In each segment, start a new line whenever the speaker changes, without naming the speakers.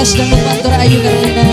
Orkes dan Bantur Ayu Karolina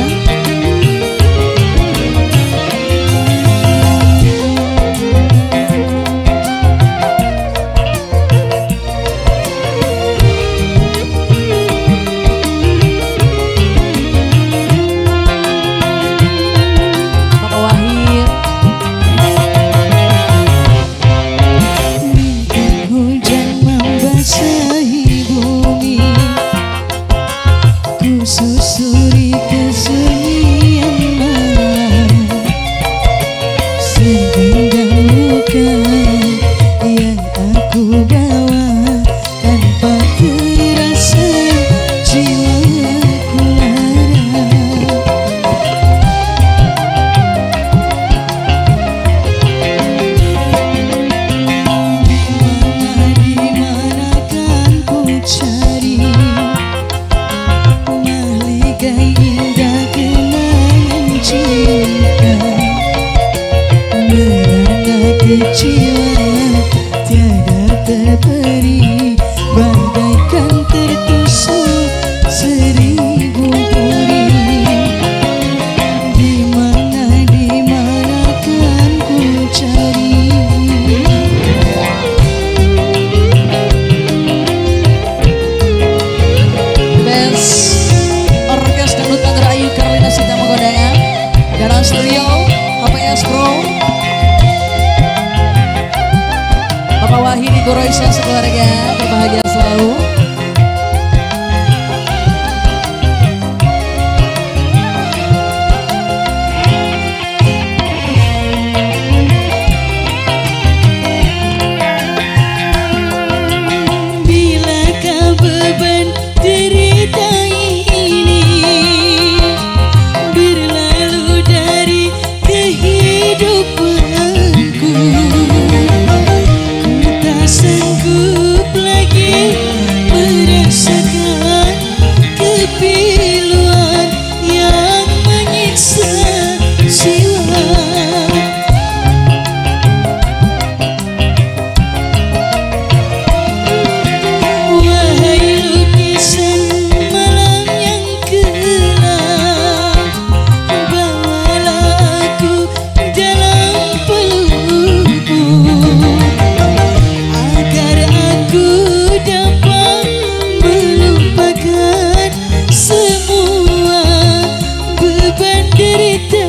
korban derita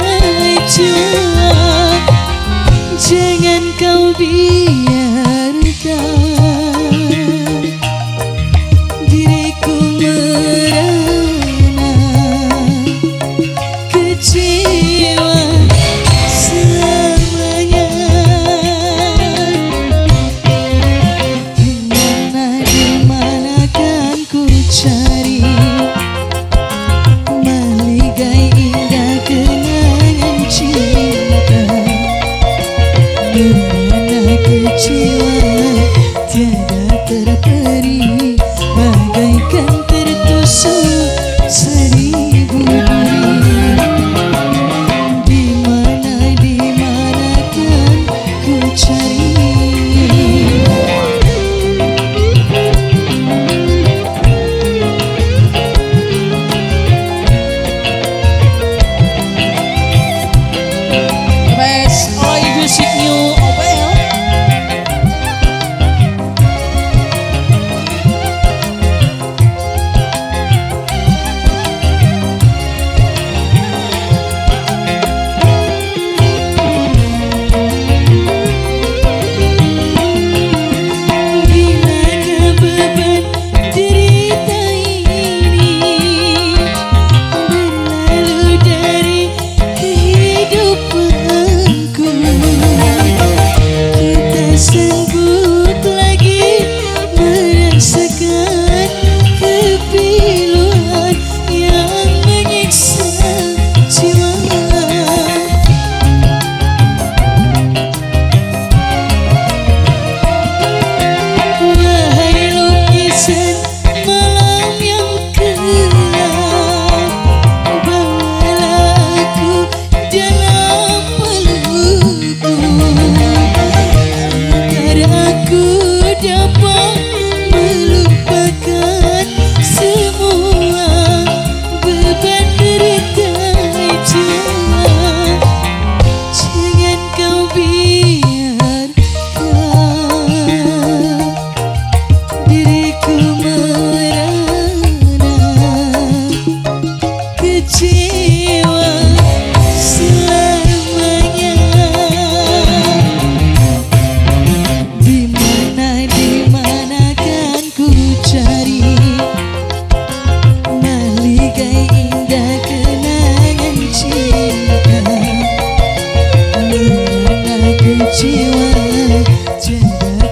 Jangan kau biar see you.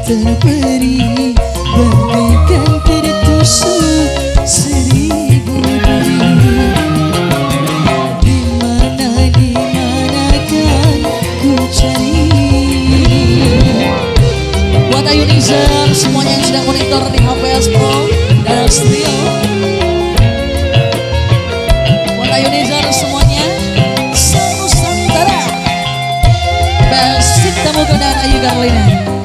Peri Bagaikan tertusuk seribu duri Di mana di mana kan ku cari? Buat Ayu Nizar semuanya yang sedang monitor di HPS Pro dan Astrio Buat Ayu semuanya. Sanusantara Best Tamu dan Ayu Carlina